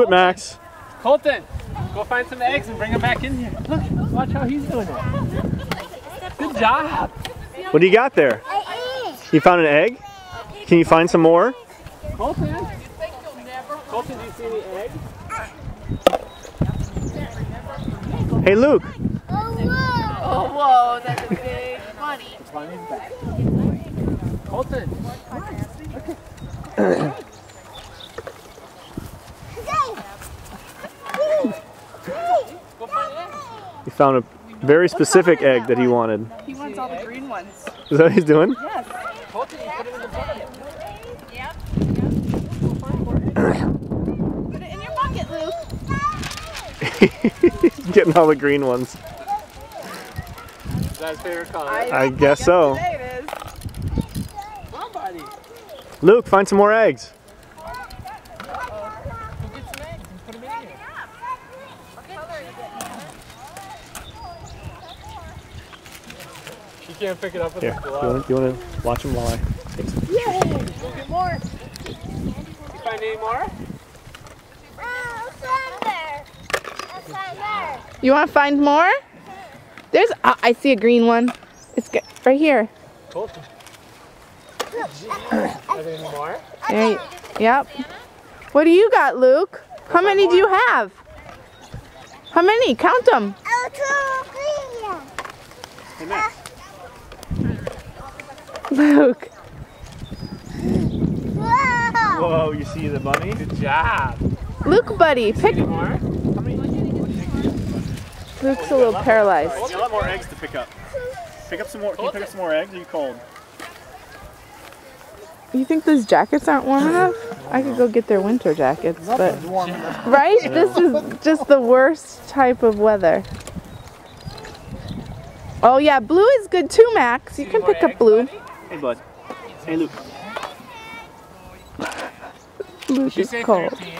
Do it, Max. Colton, go find some eggs and bring them back in here. Look, watch how he's doing it. Good job. What do you got there? You found an egg? Can you find some more? Colton. Colton, do you see any eggs? Hey, Luke. Oh, whoa, oh, that's a big bunny. Bunny's back. Colton. Go find eggs. He found a very specific egg that he wanted. He wants all the green ones. Is that what he's doing? Yes. Put it in the bucket. Yep. Put it in your bucket, Luke. He's getting all the green ones. Is that his favorite color? I guess so. Today it is. Somebody. Luke, find some more eggs. Go get some eggs and put them in here. You can't pick it up with Here, you glove. want, you want to watch them while I take some? Go get more. You find any more? You want to find more? There's, oh, I see a green one. It's good. right here. Colton. Are there any more? There you- yep. What do you got, Luke? How many do you have? How many? Count them. Hey, Max. Luke. Whoa, you see the bunny? Good job. Luke, buddy. Pick. Any more? Luke's oh, a little paralyzed. You got a lot more eggs to pick up. Pick up some more. Can you pick up some more eggs? Are you cold? You think those jackets aren't warm enough? I could go get their winter jackets, but right? This is just the worst type of weather. Oh yeah, blue is good too, Max. You can pick up blue. Buddy? Hey, bud. Hey, Luke. Luke She is cold. 13.